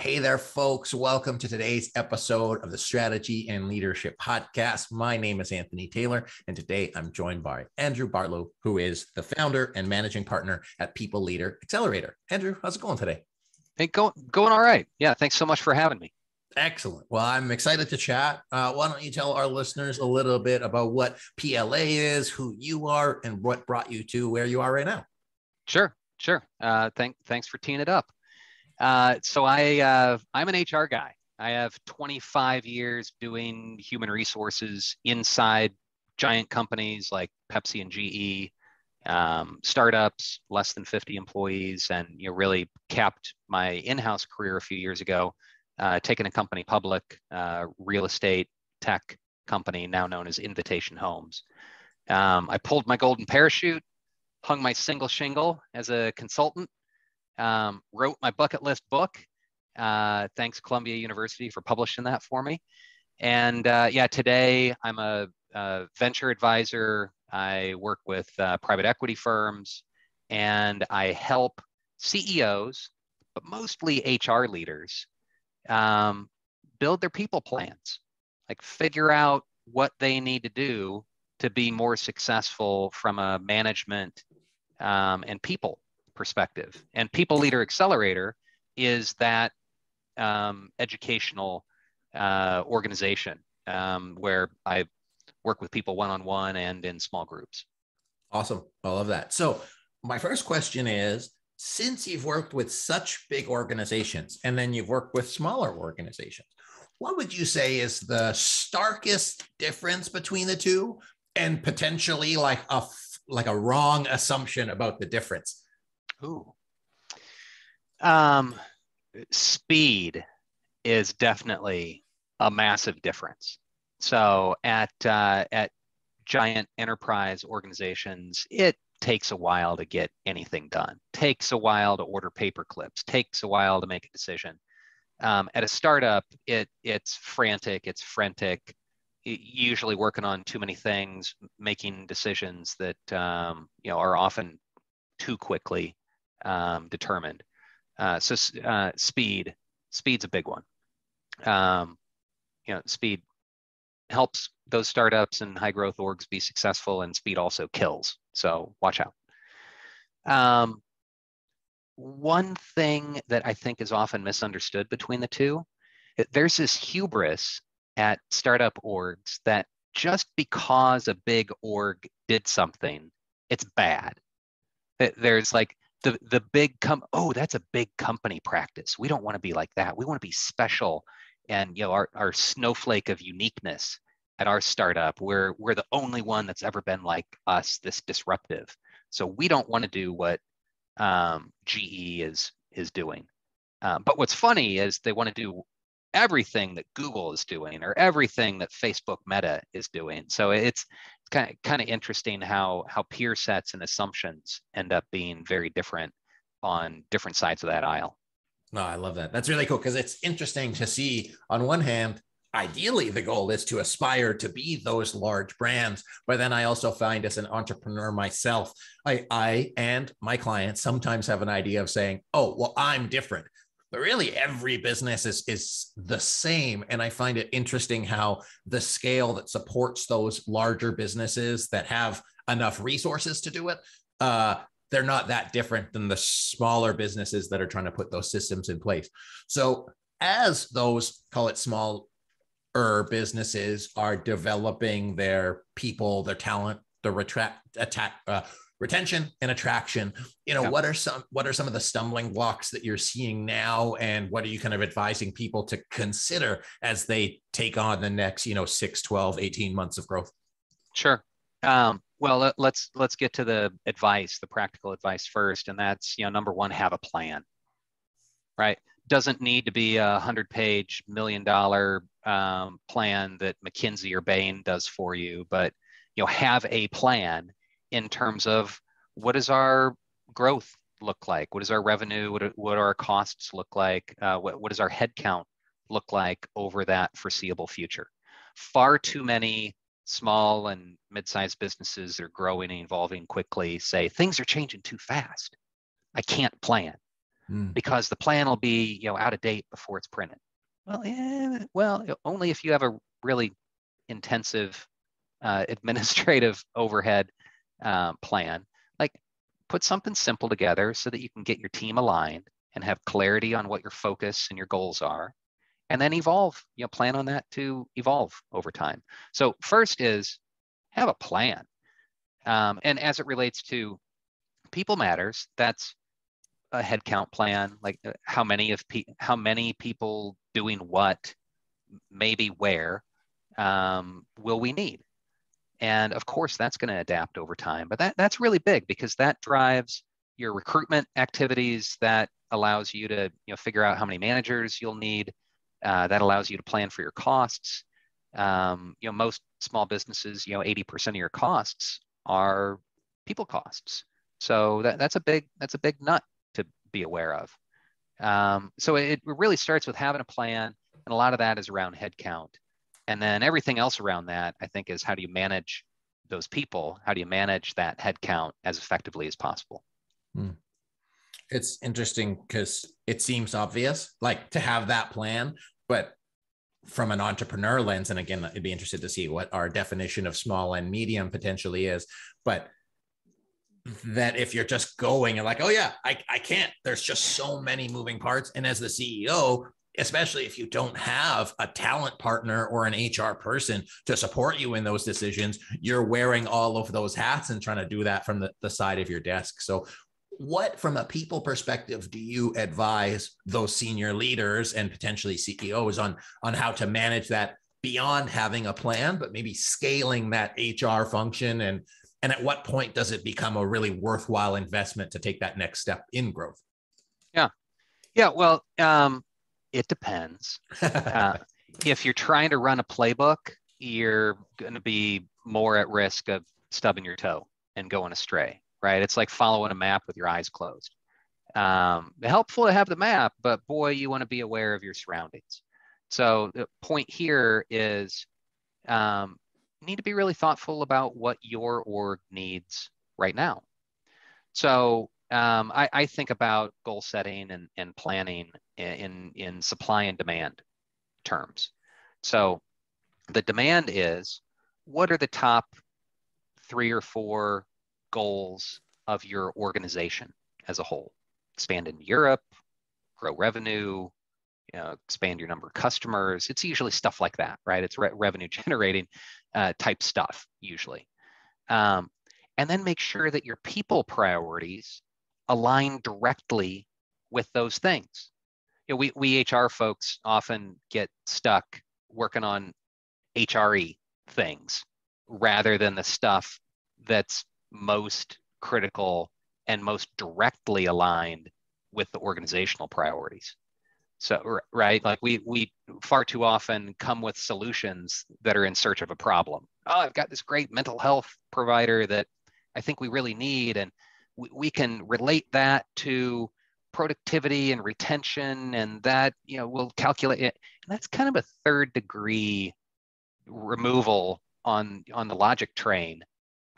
Hey there, folks. Welcome to today's episode of the Strategy and Leadership Podcast. My name is Anthony Taylor, and today I'm joined by Andrew Bartlow, who is the founder and managing partner at People Leader Accelerator. Andrew, how's it going today? Hey, go, going all right. Yeah, thanks so much for having me. Excellent. Well, I'm excited to chat. Uh, why don't you tell our listeners a little bit about what PLA is, who you are, and what brought you to where you are right now? Sure, sure. Uh, thank, thanks for teeing it up. Uh, so I uh, I'm an HR guy. I have 25 years doing human resources inside giant companies like Pepsi and GE, um, startups less than 50 employees, and you know really capped my in-house career a few years ago, uh, taking a company public, uh, real estate tech company now known as Invitation Homes. Um, I pulled my golden parachute, hung my single shingle as a consultant, um, wrote my bucket list book. Uh, thanks Columbia University for publishing that for me. And uh, yeah, today I'm a, a, venture advisor. I work with uh, private equity firms and I help CEOs, but mostly HR leaders, um, build their people plans, like figure out what they need to do to be more successful from a management um, and people perspective. And People Leader Accelerator is that um, educational uh, organization um, where I work with people one on one and in small groups. Awesome. I love that. So, my first question is since you've worked with such big organizations and then you've worked with smaller organizations, what would you say is the starkest difference between the two and potentially like a like a wrong assumption about the difference Ooh. Um, speed is definitely a massive difference. So at uh, at giant enterprise organizations, it takes a while to get anything done. Takes a while to order paper clips. Takes a while to make a decision. Um, at a startup, it it's frantic. It's frantic. Usually working on too many things, making decisions that um, you know are often too quickly um, determined. Uh, so uh, speed, speed's a big one. Um, you know, speed helps those startups and high growth orgs be successful, and speed also kills. So watch out. Um, one thing that I think is often misunderstood between the two, there's this hubris at startup orgs that just because a big org did something, it's bad. There's like the the big com oh that's a big company practice. We don't want to be like that. We want to be special and you know our, our snowflake of uniqueness at our startup. We're we're the only one that's ever been like us this disruptive. So we don't want to do what um, ge is is doing. Um, but what's funny is they want to do everything that google is doing or everything that facebook meta is doing so it's kind of kind of interesting how how peer sets and assumptions end up being very different on different sides of that aisle. No, I love that. That's really cool because it's interesting to see on one hand, ideally the goal is to aspire to be those large brands but then i also find as an entrepreneur myself i i and my clients sometimes have an idea of saying oh well i'm different but really every business is is the same. And i find it interesting how the scale that supports those larger businesses that have enough resources to do it uh, they're not that different than the smaller businesses that are trying to put those systems in place. So as those call it small businesses are developing their people their talent the retract attack uh, retention and attraction. You know yeah. what are some what are some of the stumbling blocks that you're seeing now? And what are you kind of advising people to consider as they take on the next you know 6 12 18 months of growth? Sure. Um, well let's let's get to the advice the practical advice first. And that's you know number one have a plan right? Doesn't need to be a hundred page million dollar um, plan that mckinsey or bain does for you but you know have a plan in terms of what does our growth look like? What does our revenue, what, what do our costs look like? Uh, what, what does our headcount look like over that foreseeable future? Far too many small and mid-sized businesses that are growing and evolving quickly say things are changing too fast. I can't plan. mm. because the plan will be you know out of date before it's printed. Well, yeah, well, only if you have a really intensive uh, administrative overhead uh, plan. Like put something simple together so that you can get your team aligned and have clarity on what your focus and your goals are and then evolve you know plan on that to evolve over time so first is have a plan um, and as it relates to people matters that's a headcount plan like uh, how many of pe- how many people doing what maybe where um, will we need and of course that's going to adapt over time but that, that's really big because that drives your recruitment activities that allows you to you know figure out how many managers you'll need uh, that allows you to plan for your costs. Um, you know most small businesses you know 80% of your costs are people costs. So that, that's a big that's a big nut to be aware of. Um, so it really starts with having a plan and a lot of that is around headcount and then everything else around that i think is how do you manage those people how do you manage that headcount as effectively as possible hmm it's interesting because it seems obvious, like to have that plan, but from an entrepreneur lens, and again, I'd be interested to see what our definition of small and medium potentially is. But that if you're just going and like, oh yeah, I, I can't, there's just so many moving parts. And as the CEO, especially if you don't have a talent partner or an HR person to support you in those decisions, you're wearing all of those hats and trying to do that from the, the side of your desk. So what from a people perspective do you advise those senior leaders and potentially ceos on on how to manage that beyond having a plan but maybe scaling that hr function? And and at what point does it become a really worthwhile investment to take that next step in growth? Yeah. Yeah well um, it depends uh, if you're trying to run a playbook you're going to be more at risk of stubbing your toe and going astray right? It's like following a map with your eyes closed. Um, helpful to have the map, but boy, you want to be aware of your surroundings. So the point here is um, you need to be really thoughtful about what your org needs right now. So um, I, I, think about goal setting and, and planning in, in supply and demand terms. So the demand is what are the top three or four goals of your organization as a whole. Expand in Europe, grow revenue, you know, expand your number of customers. It's usually stuff like that, right? It's re- revenue generating uh, type stuff usually. Um, and then make sure that your people priorities align directly with those things. You know, we, we HR folks often get stuck working on HRE things rather than the stuff that's most critical and most directly aligned with the organizational priorities. So right? Like we we far too often come with solutions that are in search of a problem. Oh i've got this great mental health provider that i think we really need and we, we can relate that to productivity and retention and that you know we'll calculate it and that's kind of a third degree removal on on the logic train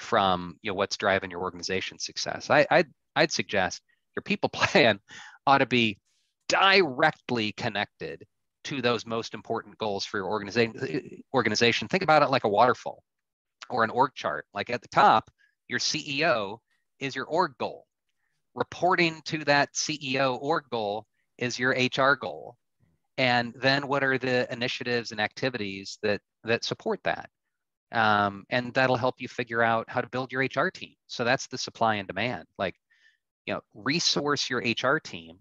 from you know what's driving your organization success. I, I'd, I'd suggest your people plan ought to be directly connected to those most important goals for your organization. Organization. Think about it like a waterfall or an org chart. Like at the top, your CEO is your org goal. Reporting to that CEO org goal is your HR goal. And then what are the initiatives and activities that that support that? um, and that'll help you figure out how to build your hr team so that's the supply and demand like you know resource your hr team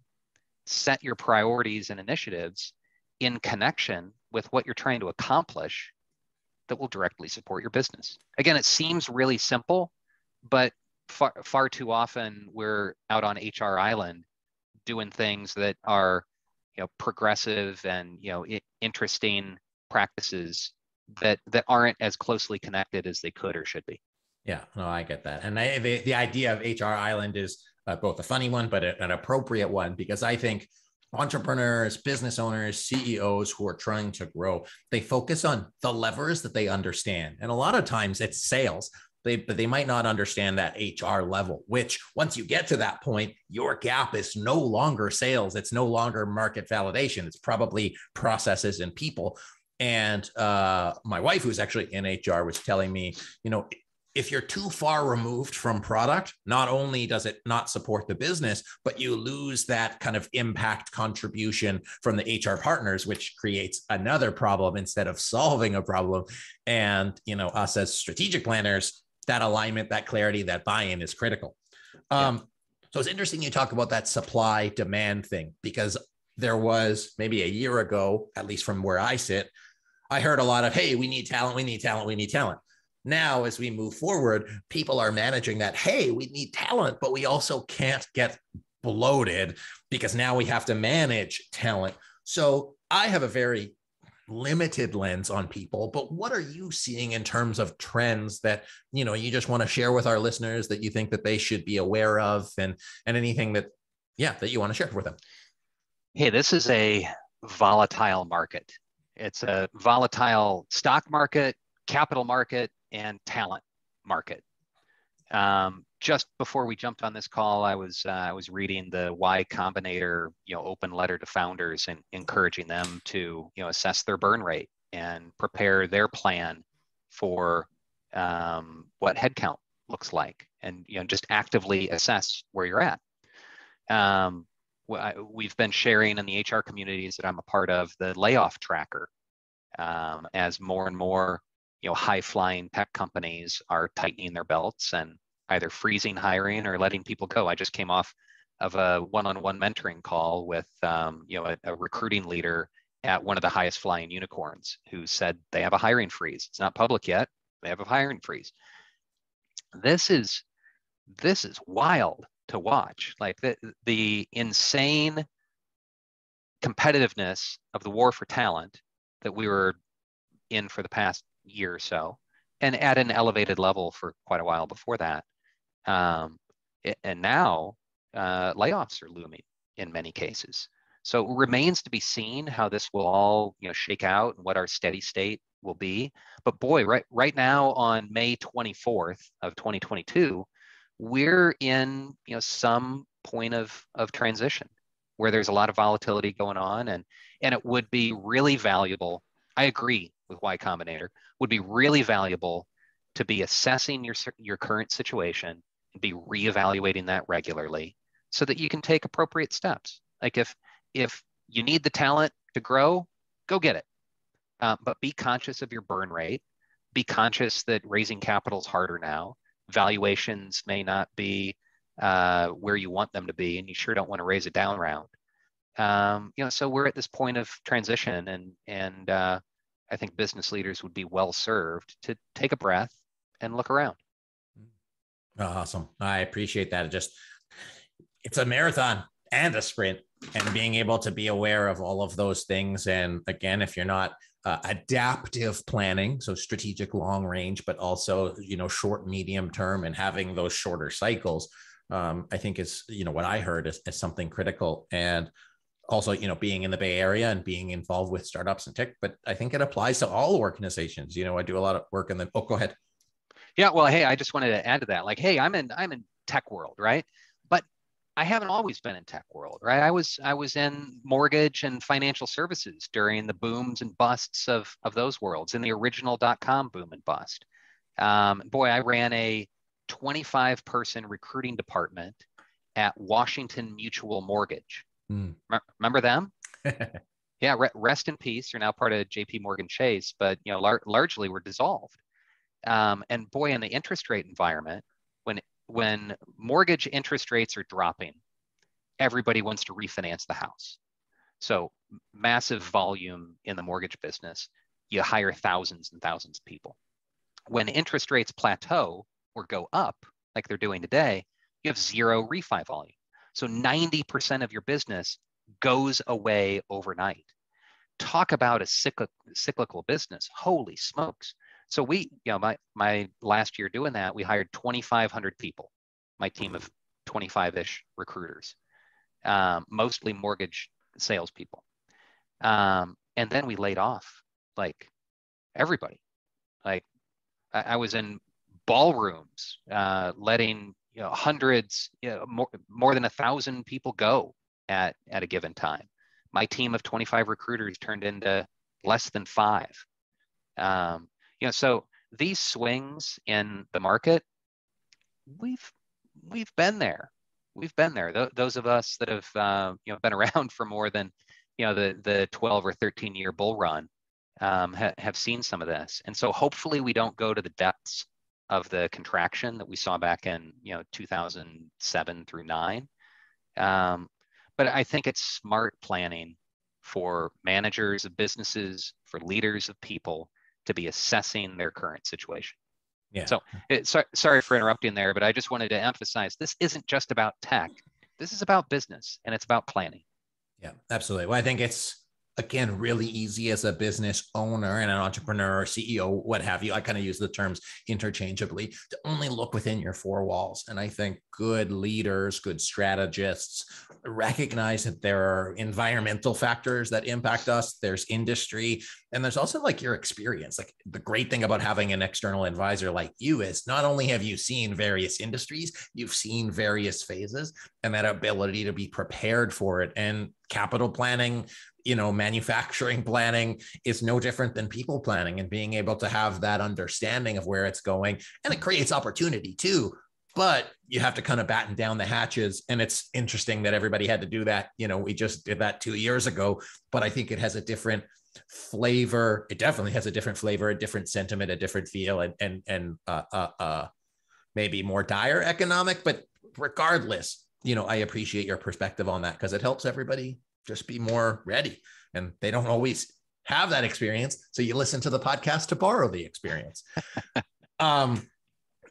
set your priorities and initiatives in connection with what you're trying to accomplish that will directly support your business again it seems really simple but far, far too often we're out on hr island doing things that are you know progressive and you know interesting practices that that aren't as closely connected as they could or should be. Yeah, no, I get that. And I, the, the idea of HR Island is uh, both a funny one, but an appropriate one because I think entrepreneurs, business owners, CEOs who are trying to grow, they focus on the levers that they understand. And a lot of times it's sales. They but they might not understand that hr level which once you get to that point your gap is no longer sales. It's no longer market validation. It's probably processes and people. And uh, my wife who's actually in hr was telling me you know if you're too far removed from product, not only does it not support the business, but you lose that kind of impact contribution from the HR partners, which creates another problem instead of solving a problem. And you know, us as strategic planners, that alignment, that clarity, that buy-in is critical. Um, so it's interesting you talk about that supply demand thing because there was maybe a year ago, at least from where I sit, I heard a lot of, hey, we need talent, we need talent, we need talent. Now, as we move forward, people are managing that. Hey, we need talent, but we also can't get bloated because now we have to manage talent. So I have a very limited lens on people but what are you seeing in terms of trends that you know you just want to share with our listeners that you think that they should be aware of and and anything that yeah that you want to share with them hey this is a volatile market it's a volatile stock market capital market and talent market. Um, just before we jumped on this call, I was uh, I was reading the Y Combinator, you know, open letter to founders and encouraging them to you know assess their burn rate and prepare their plan for um, what headcount looks like, and you know just actively assess where you're at. Um, we've been sharing in the HR communities that I'm a part of the layoff tracker um, as more and more you know high flying tech companies are tightening their belts and either freezing hiring or letting people go. I just came off of a one-on-one mentoring call with um, you know a, a, recruiting leader at one of the highest flying unicorns who said they have a hiring freeze. It's not public yet. They have a hiring freeze. This is this is wild to watch. Like the, the insane competitiveness of the war for talent that we were in for the past year or so, and at an elevated level for quite a while before that. Um, and now uh, layoffs are looming in many cases. So it remains to be seen how this will all you know shake out and what our steady state will be. But boy, right right now on May 24th of 2022, we're in you know some point of of transition where there's a lot of volatility going on and and it would be really valuable. I agree with Y Combinator would be really valuable to be assessing your, your current situation be reevaluating that regularly so that you can take appropriate steps. Like if, if you need the talent to grow, go get it. Uh, but be conscious of your burn rate. Be conscious that raising capital is harder now. Valuations may not be uh, where you want them to be, and you sure don't want to raise a down round. Um, you know, so we're at this point of transition, and and uh, I think business leaders would be well served to take a breath and look around. Awesome. I appreciate that. It just it's a marathon and a sprint and being able to be aware of all of those things and again if you're not uh, adaptive planning so strategic long range but also you know short medium term and having those shorter cycles um, i think is you know what i heard is, is something critical and also you know being in the bay area and being involved with startups and tech but i think it applies to all organizations you know i do a lot of work in the oh go ahead yeah well hey i just wanted to add to that like hey i'm in i'm in tech world right but i haven't always been in tech world right i was i was in mortgage and financial services during the booms and busts of of those worlds in the original dot-com boom and bust um, boy i ran a 25 person recruiting department at washington mutual mortgage Mm. Remember them? yeah, re- rest in peace. You're now part of J.P. Morgan Chase, but you know, lar- largely were dissolved. Um, and boy, in the interest rate environment, when when mortgage interest rates are dropping, everybody wants to refinance the house. So massive volume in the mortgage business. You hire thousands and thousands of people. When interest rates plateau or go up, like they're doing today, you have zero refi volume. So 90% of your business goes away overnight. Talk about a cyclic, cyclical business. Holy smokes. So we, you know, my, my last year doing that, we hired 2,500 people, my team of 25-ish recruiters, um, mostly mortgage salespeople. Um, and then we laid off like everybody. Like I, I was in ballrooms, uh, letting you know, hundreds, you know, more, more than a thousand people go at, at a given time. My team of 25 recruiters turned into less than five. Um, you know, so these swings in the market, we've we've been there. We've been there. Th- those of us that have uh, you know been around for more than you know the the 12 or 13 year bull run um, ha- have seen some of this, and so hopefully we don't go to the depths of the contraction that we saw back in you know 2007 through nine. Um, but I think it's smart planning for managers of businesses, for leaders of people to be assessing their current situation. Yeah. So, it, so, sorry for interrupting there, but I just wanted to emphasize this isn't just about tech. This is about business and it's about planning. Yeah, absolutely. Well, I think it's again really easy as a business owner and an entrepreneur or ceo what have you. I kind of use the terms interchangeably to only look within your four walls. And i think good leaders good strategists recognize that there are environmental factors that impact us there's industry and there's also like your experience. Like the great thing about having an external advisor like you is not only have you seen various industries you've seen various phases and that ability to be prepared for it. And capital planning you know manufacturing planning is no different than people planning and being able to have that understanding of where it's going. And it creates opportunity too but you have to kind of batten down the hatches. And it's interesting that everybody had to do that. You know we just did that 2 years ago but i think it has a different flavor. It definitely has a different flavor a different sentiment a different feel and and and uh uh, uh maybe more dire economic but regardless you know i appreciate your perspective on that because it helps everybody just be more ready. And they don't always have that experience. So you listen to the podcast to borrow the experience. um,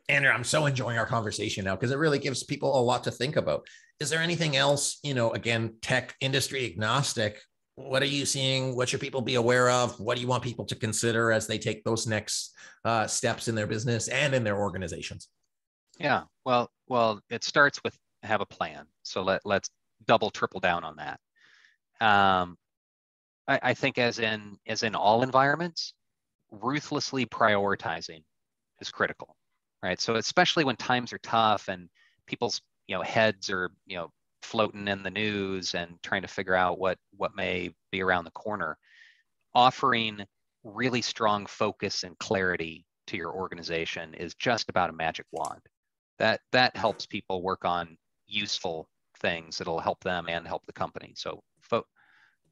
Andrew, I'm so enjoying our conversation now because it really gives people a lot to think about. Is there anything else, you know, again, tech industry agnostic? What are you seeing? What should people be aware of? What do you want people to consider as they take those next uh, steps in their business and in their organizations? Yeah, well, well, it starts with have a plan. So let let's double triple down on that. Um, I, I think as in as in all environments, ruthlessly prioritizing is critical, right? So especially when times are tough and people's you know heads are you know floating in the news and trying to figure out what what may be around the corner, offering really strong focus and clarity to your organization is just about a magic wand. That that helps people work on useful things that'll help them and help the company. So fo-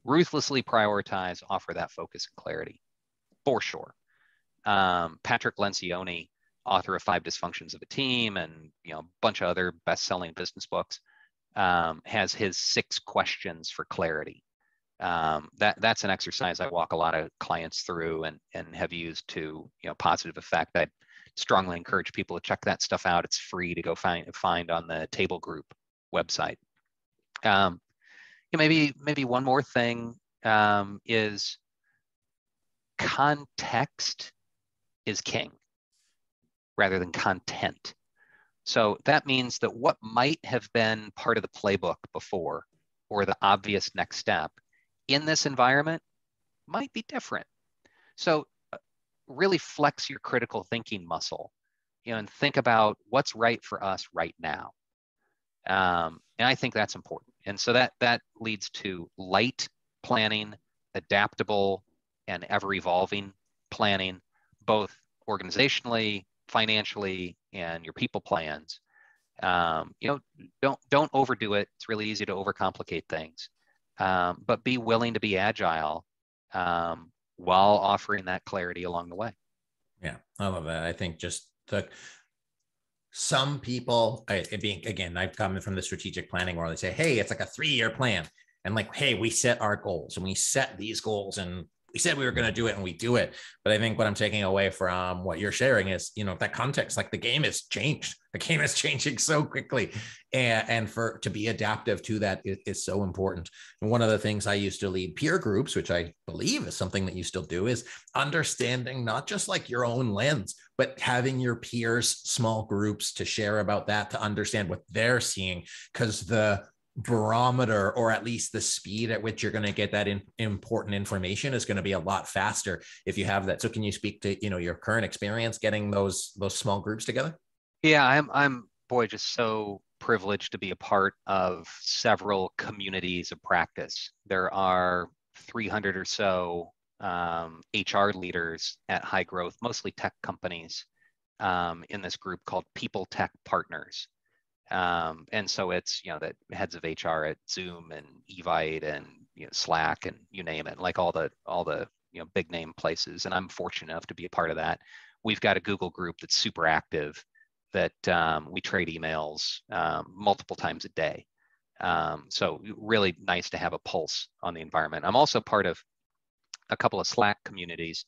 ruthlessly prioritize, offer that focus and clarity for sure. Um, Patrick Lencioni, author of Five Dysfunctions of a Team and you know a bunch of other best-selling business books, um, has his six questions for clarity. Um, that that's an exercise I walk a lot of clients through and and have used to you know positive effect. I strongly encourage people to check that stuff out. It's free to go find find on the Table Group website. Um, maybe maybe one more thing um, is context is king rather than content. So that means that what might have been part of the playbook before or the obvious next step in this environment might be different. So uh, really flex your critical thinking muscle, you know, and think about what's right for us right now. Um, and I think that's important. And so that that leads to light planning, adaptable and ever evolving planning, both organizationally, financially, and your people plans. Um, you know, don't don't overdo it. It's really easy to overcomplicate things, um, but be willing to be agile um, while offering that clarity along the way. Yeah, I love that. I think just the some people, being again, I've come from the strategic planning where they say, hey, it's like a three year plan. And like, hey, we set our goals and we set these goals and we said we were going to do it and we do it. But I think what I'm taking away from what you're sharing is, you know, that context, like the game has changed. The game is changing so quickly. And, and for to be adaptive to that is, is so important. And one of the things I used to lead peer groups, which I believe is something that you still do, is understanding not just like your own lens, but having your peers, small groups to share about that, to understand what they're seeing. Because the barometer or at least the speed at which you're going to get that in, important information is going to be a lot faster if you have that so can you speak to you know your current experience getting those those small groups together yeah i'm i'm boy just so privileged to be a part of several communities of practice there are 300 or so um, hr leaders at high growth mostly tech companies um, in this group called people tech partners um, and so it's you know the heads of HR at Zoom and Evite and you know, Slack and you name it, like all the all the you know big name places. And I'm fortunate enough to be a part of that. We've got a Google group that's super active that um, we trade emails um, multiple times a day. Um, so really nice to have a pulse on the environment. I'm also part of a couple of Slack communities.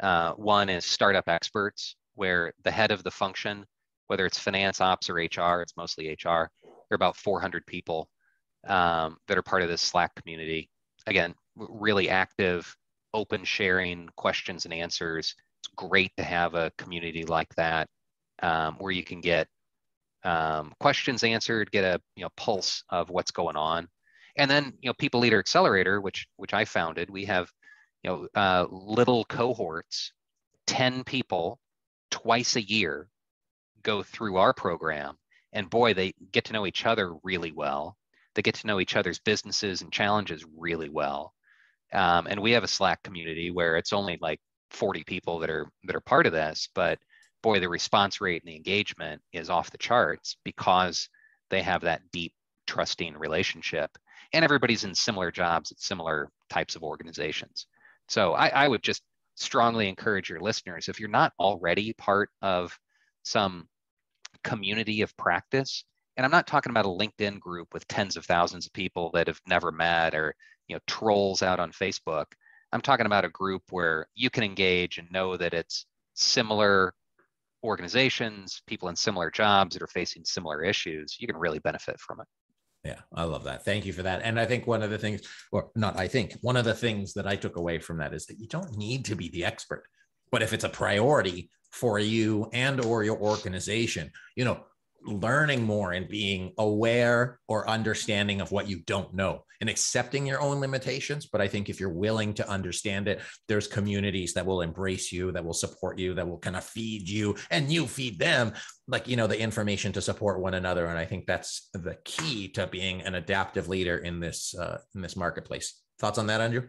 Uh, one is startup experts, where the head of the function whether it's finance, ops, or HR. It's mostly HR. There are about 400 people um, that are part of this Slack community. Again, really active, open sharing questions and answers. It's great to have a community like that um, where you can get um, questions answered, get a you know pulse of what's going on, and then you know People Leader Accelerator, which which I founded. We have you know uh, little cohorts, 10 people twice a year go through our program. And boy they get to know each other really well. They get to know each other's businesses and challenges really well. Um, and we have a slack community where it's only like 40 people that are that are part of this. But boy the response rate and the engagement is off the charts because they have that deep trusting relationship. And everybody's in similar jobs at similar types of organizations so I, I would just strongly encourage your listeners if you're not already part of some community of practice and i'm not talking about a linkedin group with tens of thousands of people that have never met or you know trolls out on facebook. I'm talking about a group where you can engage and know that it's similar organizations people in similar jobs that are facing similar issues. You can really benefit from it yeah, I love that. Thank you for that. And I think one of the things, or not, I think one of the things that I took away from that is that you don't need to be the expert. But if it's a priority, for you and or your organization you know learning more and being aware or understanding of what you don't know and accepting your own limitations. But i think if you're willing to understand it there's communities that will embrace you that will support you that will kind of feed you and you feed them like you know the information to support one another. And i think that's the key to being an adaptive leader in this uh, in this marketplace. Thoughts on that andrew?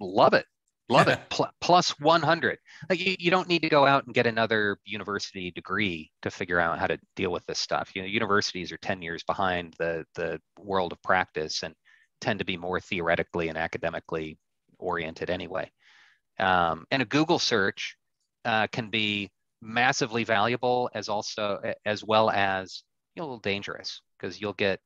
Love it Love it. Pl- plus 100. Like you, you don't need to go out and get another university degree to figure out how to deal with this stuff. You know, universities are 10 years behind the, the world of practice and tend to be more theoretically and academically oriented anyway. Um, and a Google search uh, can be massively valuable as also as well as you know, a little dangerous because you'll get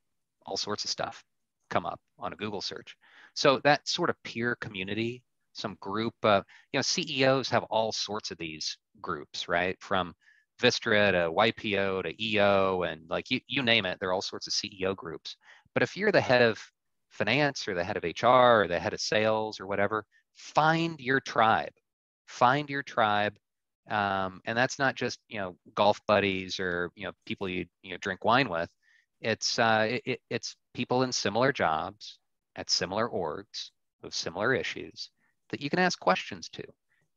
all sorts of stuff come up on a Google search. So that sort of peer community some group. Uh, you know, CEOs have all sorts of these groups, right? From Vistage to YPO to EO, and like you, you name it, there are all sorts of CEO groups. But if you're the head of finance or the head of HR or the head of sales or whatever, find your tribe. Find your tribe. Um, and that's not just you know golf buddies or you know people you you know drink wine with. It's uh, it, it's people in similar jobs at similar orgs with similar issues that you can ask questions to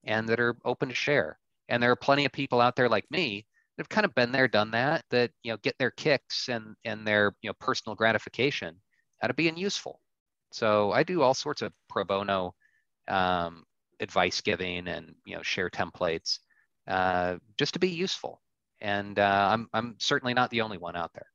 and that are open to share. And there are plenty of people out there like me that have kind of been there, done that, that you know get their kicks and and their you know personal gratification out of being useful. So I do all sorts of pro bono um, advice giving and you know share templates uh, just to be useful. And uh, I'm I'm certainly not the only one out there.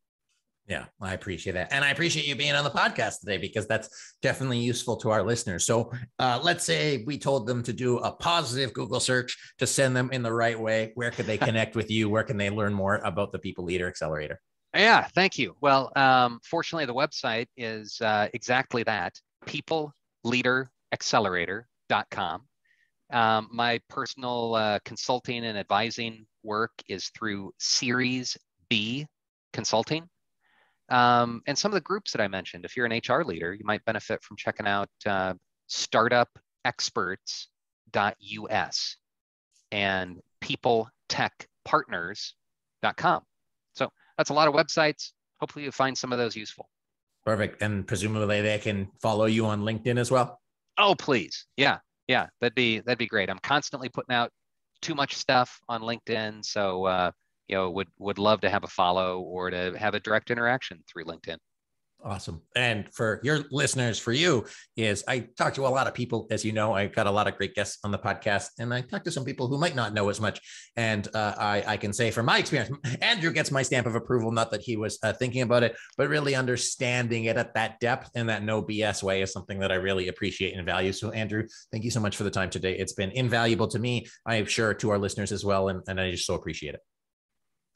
Yeah, I appreciate that. And I appreciate you being on the podcast today because that's definitely useful to our listeners. So uh, let's say we told them to do a positive Google search to send them in the right way. Where could they connect with you? Where can they learn more about the People Leader Accelerator? Yeah, thank you. Well, um, fortunately, the website is uh, exactly that peopleleaderaccelerator.com. Um, my personal uh, consulting and advising work is through Series B Consulting. Um, and some of the groups that I mentioned, if you're an HR leader, you might benefit from checking out uh, startupexperts.us and peopletechpartners.com. So that's a lot of websites. Hopefully you find some of those useful. Perfect. And presumably they can follow you on LinkedIn as well. Oh, please. Yeah. Yeah. That'd be that'd be great. I'm constantly putting out too much stuff on LinkedIn. So uh, you know, would would love to have a follow or to have a direct interaction through LinkedIn. Awesome. And for your listeners, for you, is I talk to a lot of people, as you know, I've got a lot of great guests on the podcast, and I talk to some people who might not know as much. And uh, I, I, can say from my experience, Andrew gets my stamp of approval, not that he was uh, thinking about it, but really understanding it at that depth and that no BS way is something that I really appreciate and value. So, Andrew, thank you so much for the time today. It's been invaluable to me. I'm sure to our listeners as well. And, and I just so appreciate it.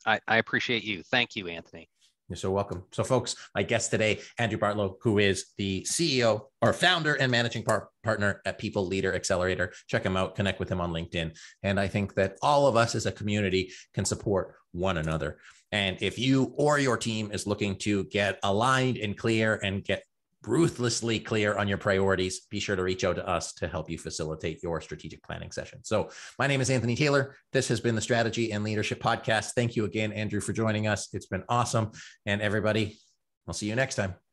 I, I appreciate you. Thank you, Anthony. You're so welcome. So, folks, my guest today, Andrew Bartlow, who is the CEO or founder and managing par- partner at People Leader Accelerator. Check him out, connect with him on LinkedIn. And I think that all of us as a community can support one another. And if you or your team is looking to get aligned and clear and get ruthlessly clear on your priorities, be sure to reach out to us to help you facilitate your strategic planning session. So, my name is Anthony Taylor. This has been the Strategy and Leadership Podcast. Thank you again, Andrew, for joining us. It's been awesome. And everybody, I'll see you next time.